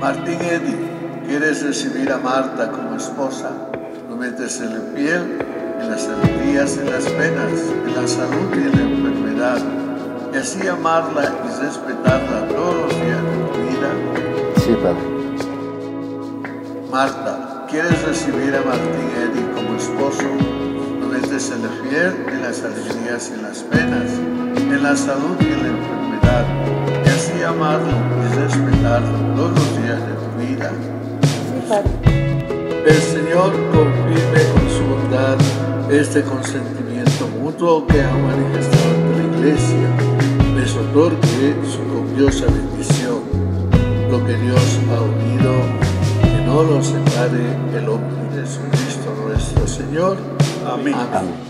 Martín Eddy, ¿quieres recibir a Marta como esposa? No metes en la piel, en las alegrías, en las penas, en la salud y en la enfermedad, y así amarla y respetarla todos los días de tu vida. Sí, Padre. Marta, ¿quieres recibir a Martín Eddy como esposo? No metes en la piel, en las alegrías, en las penas, en la salud y en la enfermedad, y así amarlo y respetarlo todos los días vida. El Señor confirme con su bondad este consentimiento mutuo que ha manifestado ante la Iglesia, les otorgue su copiosa bendición. Lo que Dios ha unido, que no lo separe el hombre Jesucristo nuestro Señor. Amén. Amén.